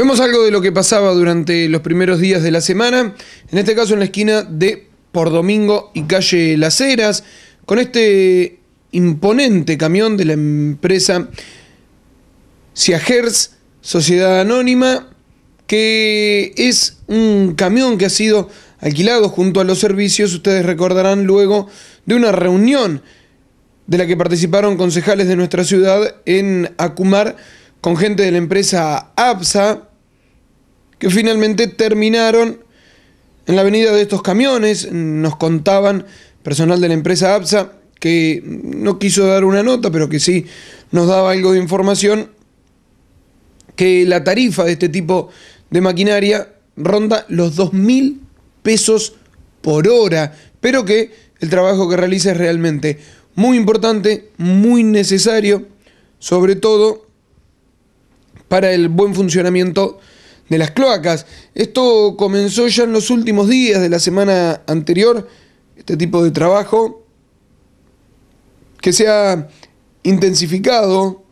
Vemos algo de lo que pasaba durante los primeros días de la semana, en este caso en la esquina de Por Domingo y calle Las Heras, con este imponente camión de la empresa Siagers, Sociedad Anónima, que es un camión que ha sido alquilado junto a los servicios, ustedes recordarán luego de una reunión de la que participaron concejales de nuestra ciudad en Acumar con gente de la empresa APSA, que finalmente terminaron en la avenida de estos camiones. Nos contaban personal de la empresa APSA que no quiso dar una nota, pero que sí nos daba algo de información, que la tarifa de este tipo de maquinaria ronda los 2.000 pesos por hora, pero que el trabajo que realiza es realmente muy importante, muy necesario, sobre todo para el buen funcionamiento de las cloacas. Esto comenzó ya en los últimos días de la semana anterior, este tipo de trabajo que se ha intensificado,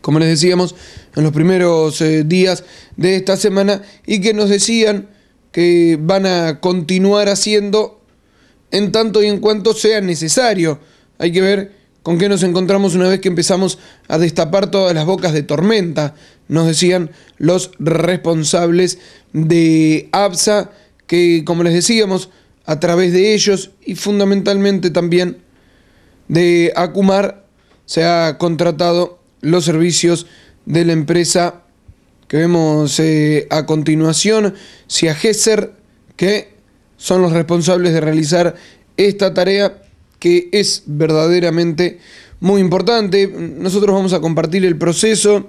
como les decíamos, en los primeros eh, días de esta semana y que nos decían que van a continuar haciendo en tanto y en cuanto sea necesario. Hay que ver con qué nos encontramos una vez que empezamos a destapar todas las bocas de tormenta, nos decían los responsables de ABSA, que como les decíamos, a través de ellos y fundamentalmente también de Acumar se ha contratado los servicios de la empresa que vemos eh, a continuación, Gesser, que son los responsables de realizar esta tarea que es verdaderamente muy importante. Nosotros vamos a compartir el proceso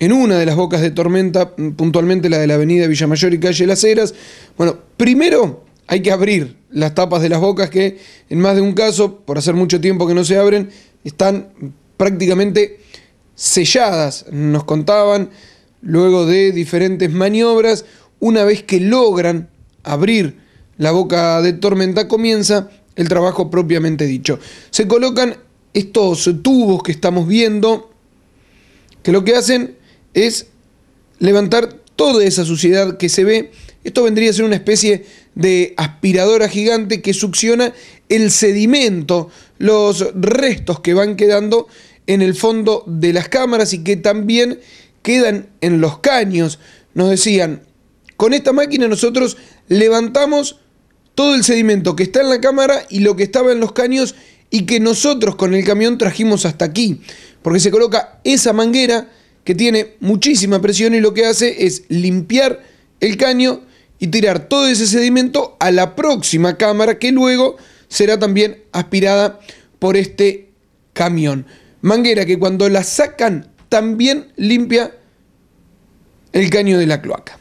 en una de las bocas de tormenta, puntualmente la de la avenida Villamayor y calle Las Heras. Bueno, primero hay que abrir las tapas de las bocas que en más de un caso, por hacer mucho tiempo que no se abren, están prácticamente selladas. Nos contaban, luego de diferentes maniobras, una vez que logran abrir la boca de tormenta, comienza el trabajo propiamente dicho. Se colocan estos tubos que estamos viendo, que lo que hacen es levantar toda esa suciedad que se ve. Esto vendría a ser una especie de aspiradora gigante que succiona el sedimento, los restos que van quedando en el fondo de las cámaras y que también quedan en los caños. Nos decían, con esta máquina nosotros levantamos todo el sedimento que está en la cámara y lo que estaba en los caños y que nosotros con el camión trajimos hasta aquí. Porque se coloca esa manguera que tiene muchísima presión y lo que hace es limpiar el caño y tirar todo ese sedimento a la próxima cámara que luego será también aspirada por este camión. Manguera que cuando la sacan también limpia el caño de la cloaca.